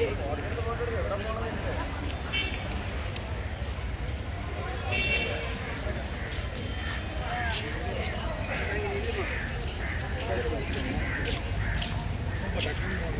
Yeah. Check.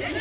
Ghiền Mì